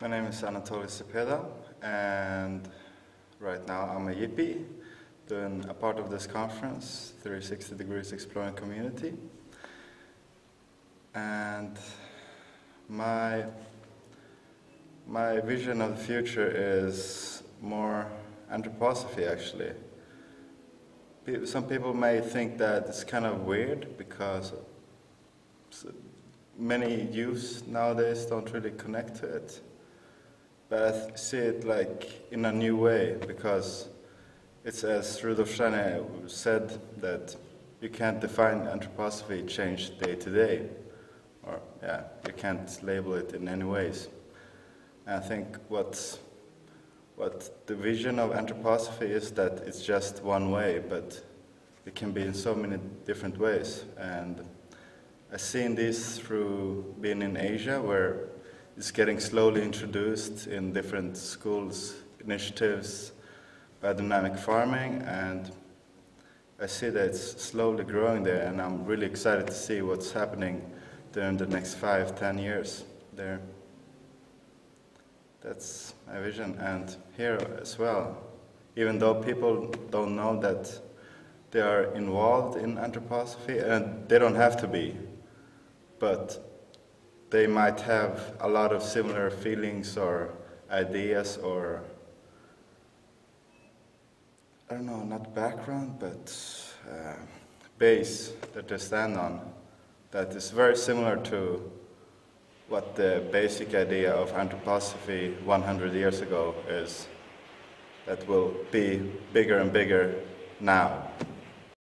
My name is Anatoli Cepeda, and right now I'm a Yippie, doing a part of this conference, 360 Degrees Exploring Community. And my, my vision of the future is more anthroposophy, actually. Some people may think that it's kind of weird because many youths nowadays don't really connect to it. But I see it like in a new way because it's as Rudolf Steiner said that you can't define anthroposophy change day to day, or yeah, you can't label it in any ways. And I think what's what the vision of anthroposophy is that it's just one way, but it can be in so many different ways. And I've seen this through being in Asia, where it's getting slowly introduced in different schools, initiatives, biodynamic farming, and I see that it's slowly growing there, and I'm really excited to see what's happening during the next five, ten years there. That's my vision, and here as well. Even though people don't know that they are involved in anthroposophy, and they don't have to be, but they might have a lot of similar feelings or ideas or I don't know, not background, but uh, base that they stand on that is very similar to what the basic idea of anthroposophy 100 years ago is that will be bigger and bigger now.